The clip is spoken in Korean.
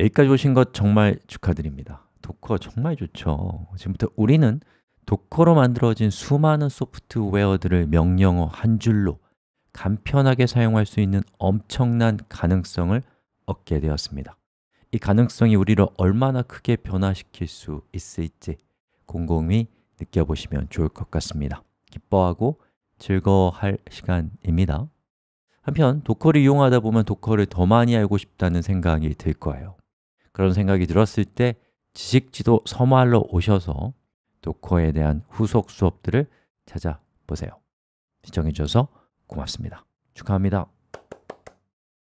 여기까지 오신 것 정말 축하드립니다. 도커 정말 좋죠. 지금부터 우리는 도커로 만들어진 수많은 소프트웨어들을 명령어 한 줄로 간편하게 사용할 수 있는 엄청난 가능성을 얻게 되었습니다. 이 가능성이 우리를 얼마나 크게 변화시킬 수 있을지 곰곰이 느껴보시면 좋을 것 같습니다. 기뻐하고 즐거워할 시간입니다. 한편 도커를 이용하다 보면 도커를 더 많이 알고 싶다는 생각이 들 거예요 그런 생각이 들었을 때 지식지도 서말로 오셔서 도커에 대한 후속 수업들을 찾아보세요. 시청해 주셔서 고맙습니다. 축하합니다